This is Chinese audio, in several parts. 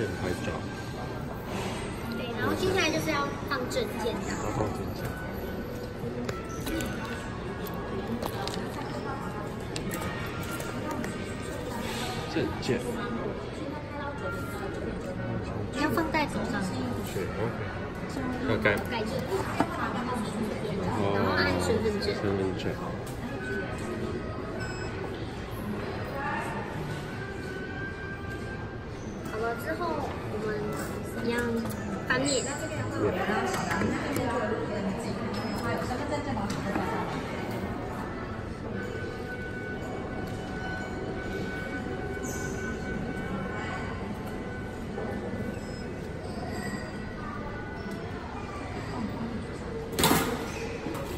件拍照，对，然后接下来就是要放证件放证件。证件。要放在手上，对 OK。要盖然后哦按身份证。身份证。了之后，我们一样翻面。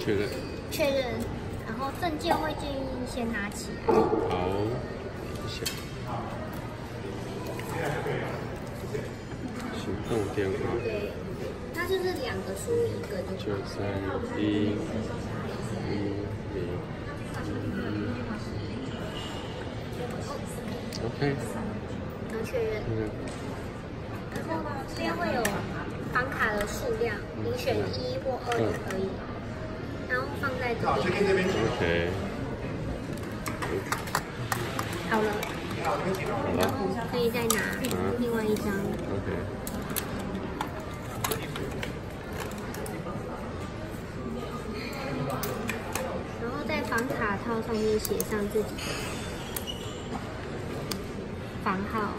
确认。确认，然后证件会建议先拿起来。好，行动电话对，它就是两个输一个就九好。三一一零一。后确认，嗯然后这边会有房卡的数量，你选一或二也可以。然后放在这边。OK，好了，好然了后可以再拿另外一张。，OK，然后在房卡套上面写上自己的房号。